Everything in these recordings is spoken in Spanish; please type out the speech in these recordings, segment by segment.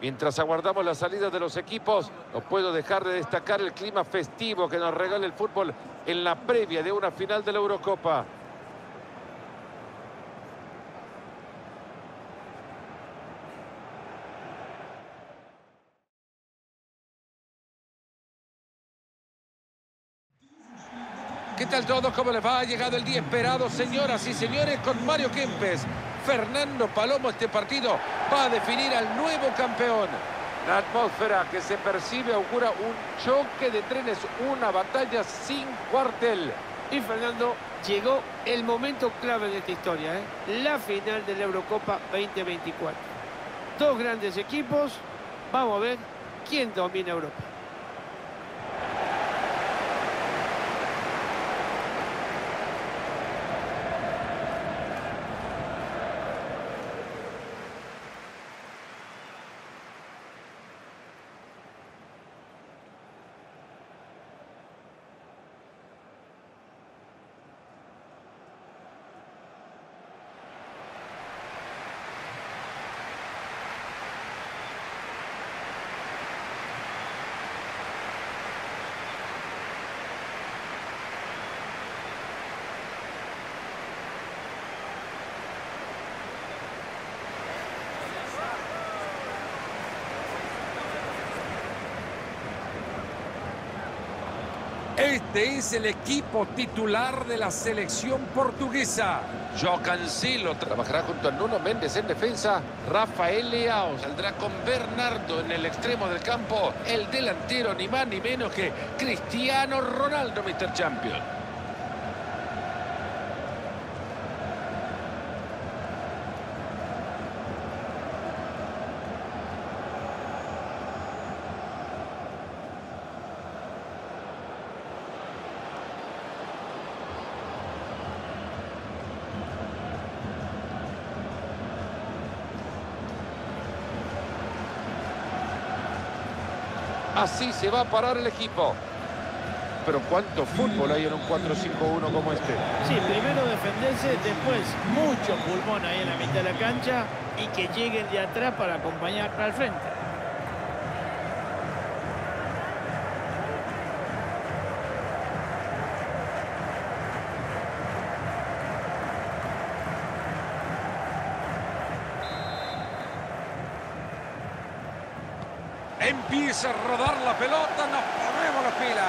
Mientras aguardamos la salida de los equipos, no puedo dejar de destacar el clima festivo que nos regala el fútbol en la previa de una final de la Eurocopa. ¿Qué tal todos? ¿Cómo les va? Ha llegado el día esperado, señoras y señores, con Mario Kempes. Fernando Palomo este partido va a definir al nuevo campeón. La atmósfera que se percibe augura un choque de trenes, una batalla sin cuartel. Y Fernando, llegó el momento clave de esta historia, ¿eh? la final de la Eurocopa 2024. Dos grandes equipos, vamos a ver quién domina Europa. Este es el equipo titular de la selección portuguesa. Joao Cancelo trabajará junto a Nuno Méndez en defensa. Rafael Leao saldrá con Bernardo en el extremo del campo. El delantero ni más ni menos que Cristiano Ronaldo, Mr. Champion. Así se va a parar el equipo. Pero cuánto fútbol hay en un 4-5-1 como este. Sí, primero defenderse, después mucho pulmón ahí en la mitad de la cancha y que lleguen de atrás para acompañar al frente. Empieza a rodar la pelota, nos ponemos la pila.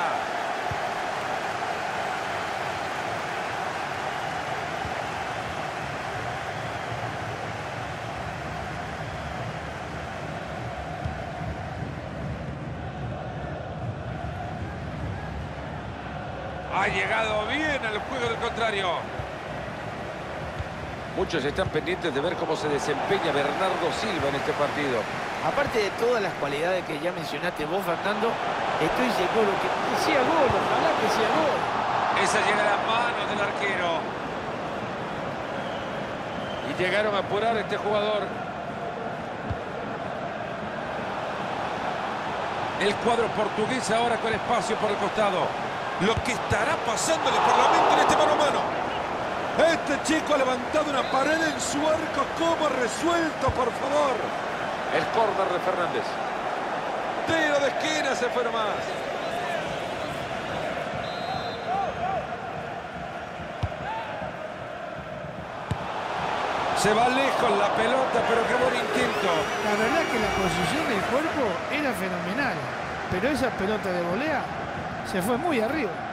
Ha llegado bien al juego del contrario. Muchos están pendientes de ver cómo se desempeña Bernardo Silva en este partido. Aparte de todas las cualidades que ya mencionaste vos, Fernando, estoy seguro que, sea gol, ojalá que sea gol. Esa llega a las manos del arquero. Y llegaron a apurar a este jugador. El cuadro portugués ahora con espacio por el costado. Lo que estará pasándole por la mente en este mano a mano. Este chico ha levantado una pared en su arco. ¿Cómo resuelto, por favor? El córner de Fernández. Tiro de esquina, se fue más. Se va lejos la pelota, pero qué buen intento. La verdad que la posición del cuerpo era fenomenal. Pero esa pelota de volea se fue muy arriba.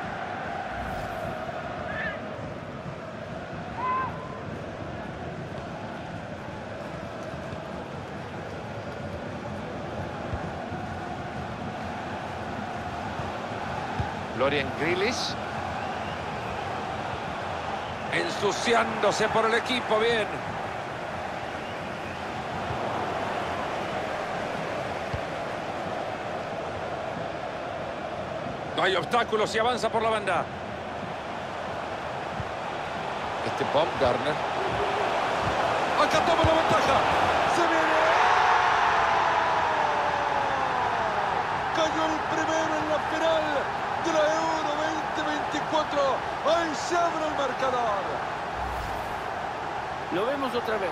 Florian Grillis. Ensuciándose por el equipo, bien. No hay obstáculos y avanza por la banda. Este Bob Garner. Acá toma la ventaja. Se viene. Cayó el primero en la final 2024. Ahí se abre el marcador. Lo vemos otra vez.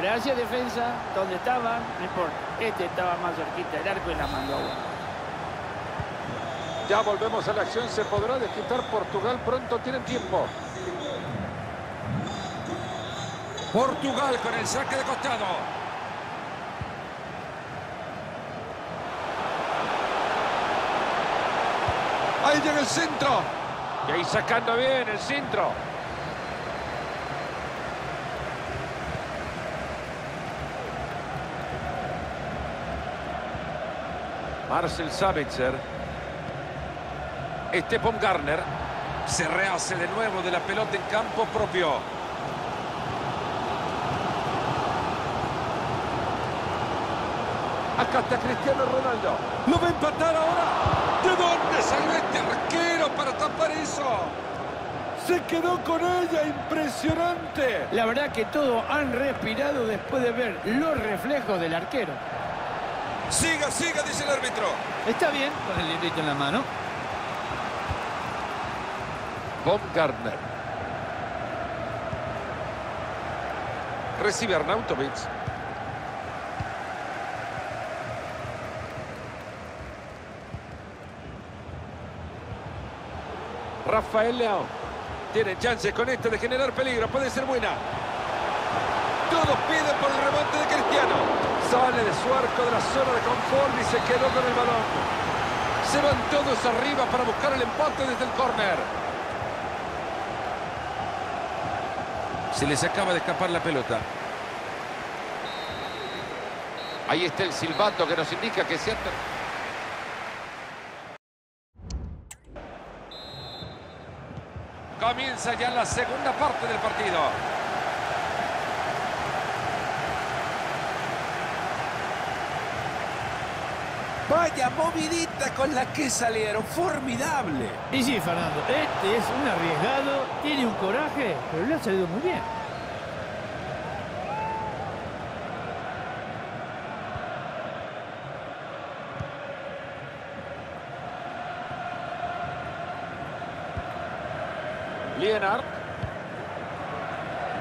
Gracias, defensa. Donde estaba, no importa. Este estaba más cerquita del arco y la mandó a. Ya volvemos a la acción. ¿Se podrá desquitar Portugal? Pronto tienen tiempo. Portugal con el saque de costado. Ahí llega el centro. Y ahí sacando bien el centro. Marcel Sabitzer. Estepon Garner. Se rehace de nuevo de la pelota en campo propio. Acá está Cristiano Ronaldo. Lo va a empatar ahora. ¿De dónde salió este arquero para tapar eso? Se quedó con ella, impresionante. La verdad que todos han respirado después de ver los reflejos del arquero. Siga, siga, dice el árbitro. Está bien, con el librito en la mano. Bob Gardner. Recibe Arnautovic. Rafael León. Tiene chances con esto de generar peligro. Puede ser buena. Todos piden por el remate de Cristiano. Sale de su arco de la zona de confort y se quedó con el balón. Se van todos arriba para buscar el empate desde el córner. Se les acaba de escapar la pelota. Ahí está el silbato que nos indica que se ha... Comienza ya la segunda parte del partido. Vaya movidita con la que salieron. Formidable. Y sí, Fernando, este es un arriesgado, tiene un coraje, pero le ha salido muy bien. Lienard.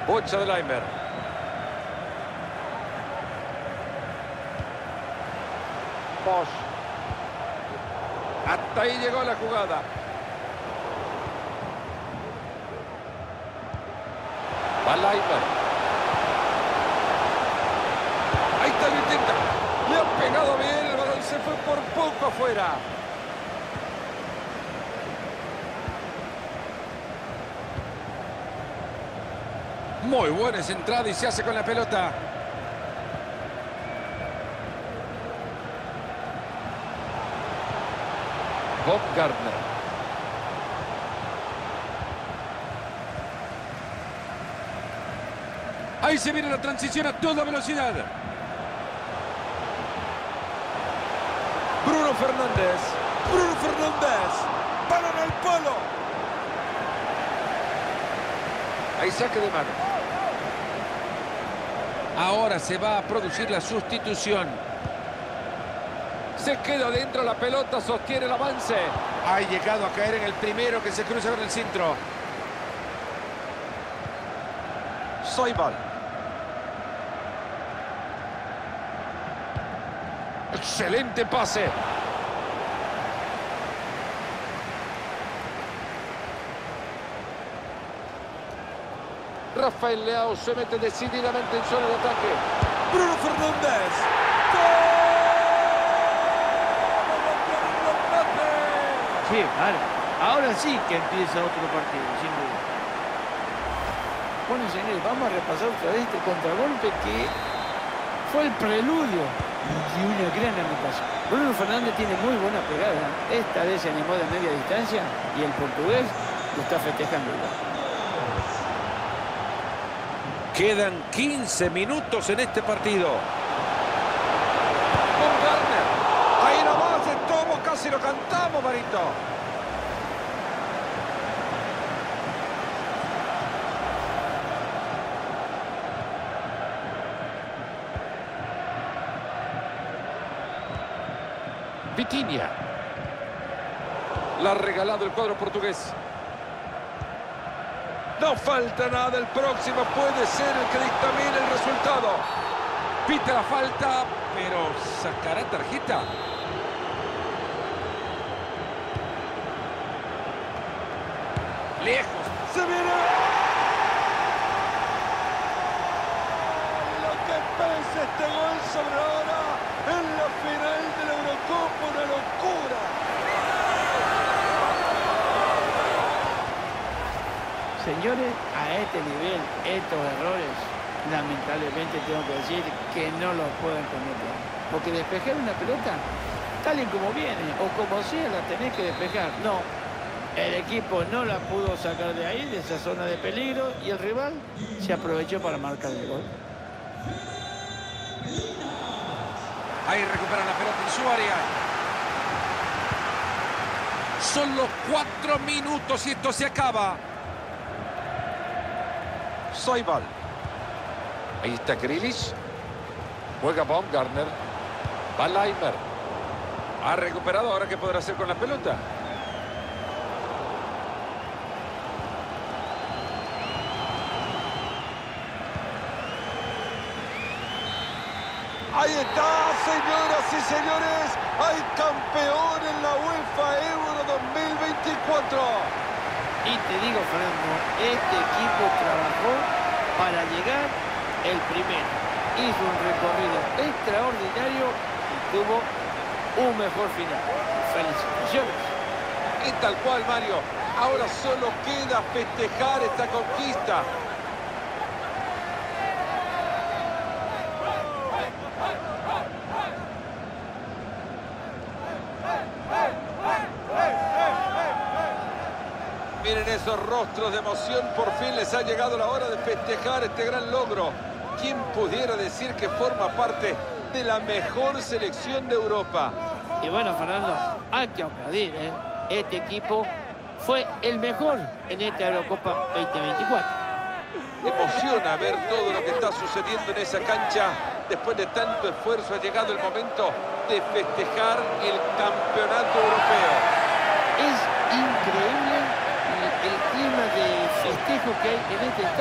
Bocha de Leimer. Bosch. Hasta ahí llegó la jugada. Va Leimer. Ahí está el intento. Le ha pegado bien. El balón se fue por poco afuera. Muy buena esa entrada y se hace con la pelota. Bob Gardner. Ahí se viene la transición a toda velocidad. Bruno Fernández. Bruno Fernández. Balón al palo. Ahí saque de mano. Ahora se va a producir la sustitución. Se queda dentro la pelota, sostiene el avance. Ha llegado a caer en el primero que se cruza con el centro. Soybal. Excelente pase. Rafael Leao se mete decididamente en zona de ataque. Bruno Fernández. Sí, claro. Ahora sí que empieza otro partido, sin duda. Bueno, señores, vamos a repasar otra vez este contragolpe que fue el preludio de una gran anotación. Bruno Fernández tiene muy buena pegada. Esta vez se animó de media distancia y el portugués lo está festejando. Quedan 15 minutos en este partido. Con. Ahí nomás estamos, casi lo cantamos, Marito. Vitinha. La ha regalado el cuadro portugués. No falta nada, el próximo puede ser el que dictamine el resultado. Pita la falta, pero sacará tarjeta. Lejos. Se viene. Lo que pesa este gol sobre ahora en la final de la Eurocopa. Señores, a este nivel, estos errores, lamentablemente tengo que decir que no los pueden cometer. Porque despejar una pelota, tal y como viene, o como sea, la tenés que despejar. No, el equipo no la pudo sacar de ahí, de esa zona de peligro, y el rival se aprovechó para marcar el gol. Ahí recupera la pelota en su área. Solo cuatro minutos y esto se acaba. Soybal. Ahí está Krilis. Juega Baumgartner. Va Leimer. Ha recuperado. Ahora qué podrá hacer con la pelota. Ahí está, señoras y señores. Hay campeón en la UEFA Euro 2024. Y te digo, Fernando, este equipo trabajó para llegar el primero. Hizo un recorrido extraordinario y tuvo un mejor final. Felicitaciones. Y tal cual, Mario. Ahora solo queda festejar esta conquista. Miren esos rostros de emoción, por fin les ha llegado la hora de festejar este gran logro. ¿Quién pudiera decir que forma parte de la mejor selección de Europa? Y bueno, Fernando, hay que aplaudir, ¿eh? Este equipo fue el mejor en esta Eurocopa 2024. Emociona ver todo lo que está sucediendo en esa cancha. Después de tanto esfuerzo ha llegado el momento de festejar el campeonato europeo. Es increíble el, el clima de festejo que hay en este.